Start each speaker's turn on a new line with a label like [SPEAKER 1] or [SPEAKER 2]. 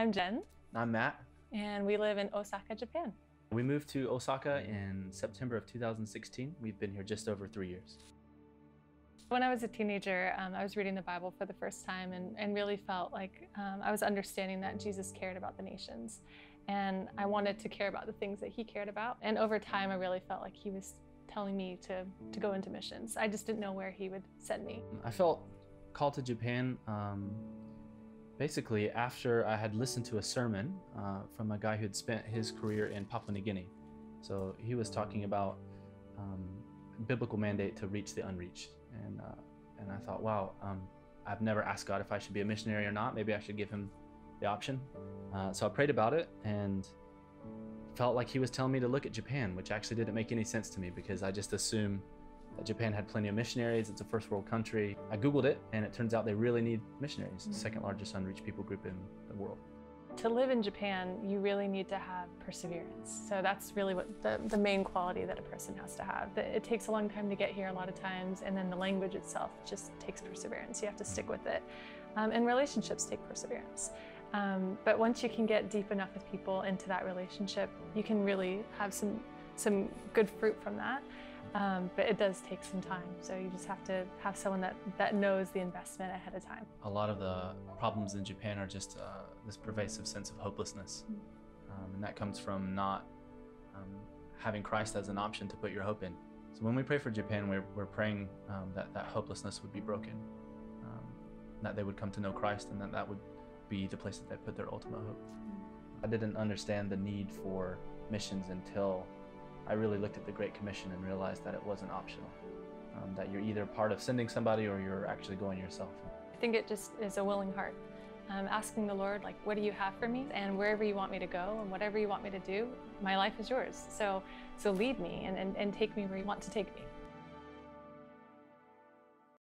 [SPEAKER 1] I'm Jen,
[SPEAKER 2] I'm Matt.
[SPEAKER 1] and we live in Osaka, Japan.
[SPEAKER 2] We moved to Osaka in September of 2016. We've been here just over three years.
[SPEAKER 1] When I was a teenager, um, I was reading the Bible for the first time and, and really felt like um, I was understanding that Jesus cared about the nations. And I wanted to care about the things that he cared about. And over time, I really felt like he was telling me to, to go into missions. I just didn't know where he would send me.
[SPEAKER 2] I felt called to Japan um, basically after I had listened to a sermon uh, from a guy who had spent his career in Papua New Guinea. So he was talking about um, biblical mandate to reach the unreached. And, uh, and I thought, wow, um, I've never asked God if I should be a missionary or not. Maybe I should give him the option. Uh, so I prayed about it and felt like he was telling me to look at Japan, which actually didn't make any sense to me because I just assumed that Japan had plenty of missionaries. It's a first world country. I Googled it and it turns out they really need missionaries, the second largest unreached people group in the world.
[SPEAKER 1] To live in Japan, you really need to have perseverance. So that's really what the, the main quality that a person has to have. It takes a long time to get here a lot of times, and then the language itself just takes perseverance. You have to stick with it. Um, and relationships take perseverance. Um, but once you can get deep enough with people into that relationship, you can really have some, some good fruit from that. Um, but it does take some time. So you just have to have someone that, that knows the investment ahead of time.
[SPEAKER 2] A lot of the problems in Japan are just uh, this pervasive sense of hopelessness. Um, and that comes from not um, having Christ as an option to put your hope in. So when we pray for Japan, we're, we're praying um, that that hopelessness would be broken, um, that they would come to know Christ, and that that would be the place that they put their ultimate hope. I didn't understand the need for missions until I really looked at the Great Commission and realized that it wasn't optional. Um, that you're either part of sending somebody or you're actually going yourself.
[SPEAKER 1] I think it just is a willing heart. Um, asking the Lord, like, what do you have for me? And wherever you want me to go and whatever you want me to do, my life is yours. So, so lead me and, and, and take me where you want to take me.